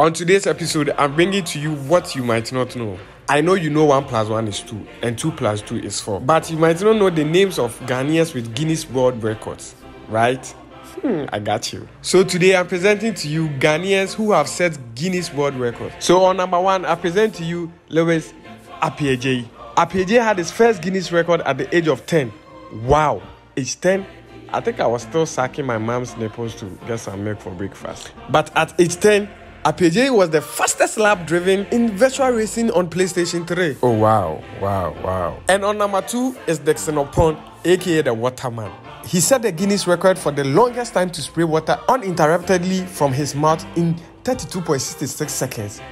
On today's episode, I'm bringing to you what you might not know. I know you know 1 plus 1 is 2 and 2 plus 2 is 4, but you might not know the names of Ghanaians with Guinness World Records, right? Hmm, I got you. So today I'm presenting to you Ghanaians who have set Guinness World Records. So on number 1, I present to you Lewis Appiagyei. Appiagyei had his first Guinness record at the age of 10. Wow, age 10 I think I was still sucking my mom's nipples to get some milk for breakfast. But at age 10, Appiagyei was the fastest lap driven in virtual racing on PlayStation 3. Oh wow, wow, wow. And on number 2 is Oppong, aka the Waterman. He set the Guinness record for the longest time to spray water uninterruptedly from his mouth in 32.66 seconds.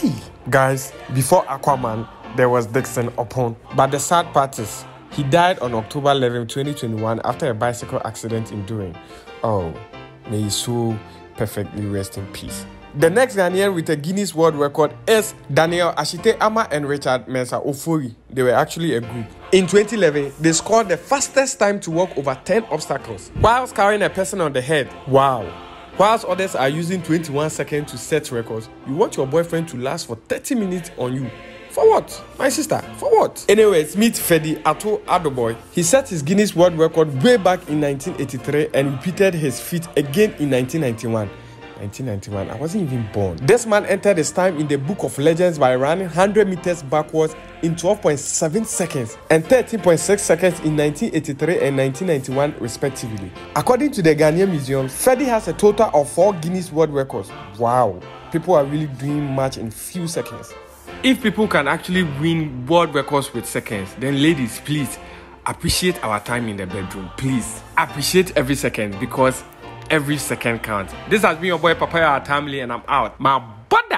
Hey, guys, before Aquaman, there was Dixon Oppong. But the sad part is, he died on October 11, 2021, after a bicycle accident in Doing. Oh, may his soul perfectly rest in peace. The next Ghanaian with a Guinness World Record is Daniel Ashite Ama and Richard Mensah Ofori. They were actually a group. In 2011, they scored the fastest time to walk over 10 obstacles whilst carrying a person on the head. Wow. Whilst others are using 21 seconds to set records, you want your boyfriend to last for 30 minutes on you for what? My sister, for what? Anyways, meet Ferdie Ato Adoboe. He set his Guinness World Record way back in 1983 and repeated his feat again in 1991. 1991. I wasn't even born. This man entered his time in the book of legends by running 100 meters backwards in 12.7 seconds and 13.6 seconds in 1983 and 1991, respectively. According to the Ghanaian Museum, Ferdie has a total of four Guinness World Records. Wow, people are really doing much in few seconds. If people can actually win world records with seconds, then ladies, please appreciate our time in the bedroom. Please appreciate every second because every second counts. This has been your boy Papayaw Ataamle, and I'm out. My brother.